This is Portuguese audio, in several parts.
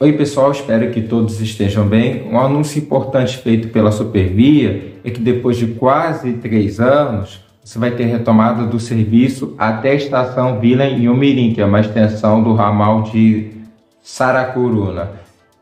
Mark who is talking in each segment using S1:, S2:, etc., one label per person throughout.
S1: Oi pessoal, espero que todos estejam bem. Um anúncio importante feito pela Supervia é que depois de quase três anos, você vai ter retomada do serviço até a estação Vila em Umirim, que é uma extensão do ramal de Saracuruna.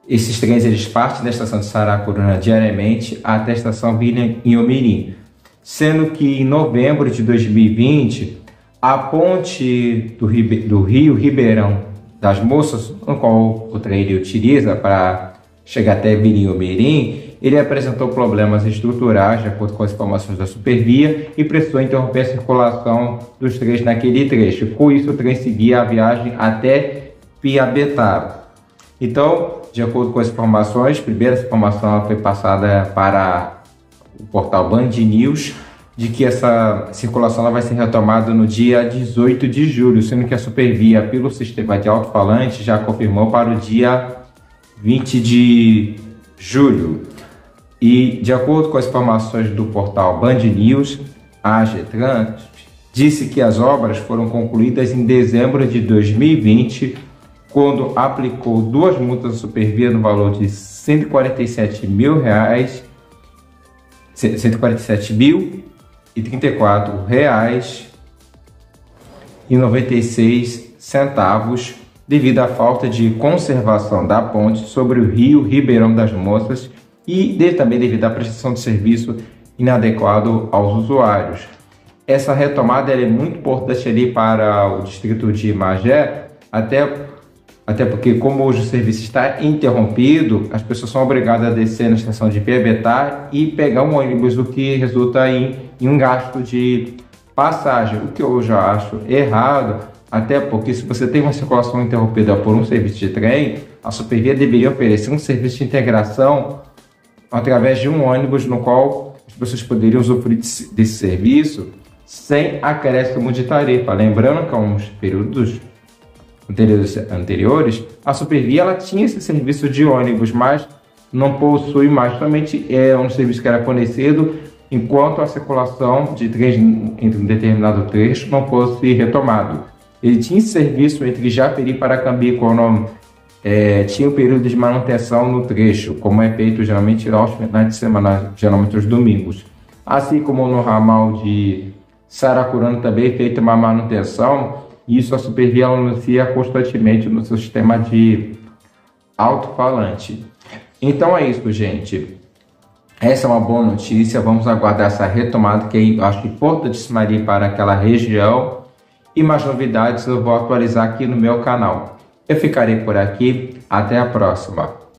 S1: Esses trens eles partem da estação de Saracuruna diariamente até a estação Vila em Umirim. Sendo que em novembro de 2020, a ponte do, do Rio Ribeirão das moças, no qual o trailer utiliza para chegar até Mirim, ele apresentou problemas estruturais, de acordo com as informações da Supervia, e precisou interromper a circulação dos trens naquele trecho. Com isso, o trem seguia a viagem até Piabetá. Então, de acordo com as informações, a primeira informação foi passada para o portal Band News, de que essa circulação ela vai ser retomada no dia 18 de julho, sendo que a Supervia, pelo sistema de alto-falante, já confirmou para o dia 20 de julho. E, de acordo com as informações do portal Band News, a Getran disse que as obras foram concluídas em dezembro de 2020, quando aplicou duas multas à Supervia no valor de 147 mil reais, 147 mil e trinta reais e 96 centavos devido à falta de conservação da ponte sobre o rio Ribeirão das Moças e também devido à prestação de serviço inadequado aos usuários. Essa retomada é muito importante ali para o distrito de Magé, até até porque, como hoje o serviço está interrompido, as pessoas são obrigadas a descer na estação de Piabetá e pegar um ônibus, o que resulta em, em um gasto de passagem, o que eu já acho errado, até porque se você tem uma circulação interrompida por um serviço de trem, a Supervia deveria oferecer um serviço de integração através de um ônibus no qual as pessoas poderiam usufruir desse, desse serviço sem acréscimo de tarifa. Lembrando que há uns períodos anteriores, anteriores, a Supervia ela tinha esse serviço de ônibus, mas não possui mais. Somente é um serviço que era fornecido enquanto a circulação de trens entre um determinado trecho não fosse retomado. Ele tinha serviço entre Japeri e Paracambi quando é, tinha o um período de manutenção no trecho, como é feito geralmente aos finais de semana, geralmente aos domingos. Assim como no ramal de Saracurano também é feita uma manutenção e isso a Supervia anuncia constantemente no seu sistema de alto-falante. Então é isso, gente. Essa é uma boa notícia. Vamos aguardar essa retomada que eu acho importantíssima ali para aquela região. E mais novidades eu vou atualizar aqui no meu canal. Eu ficarei por aqui. Até a próxima.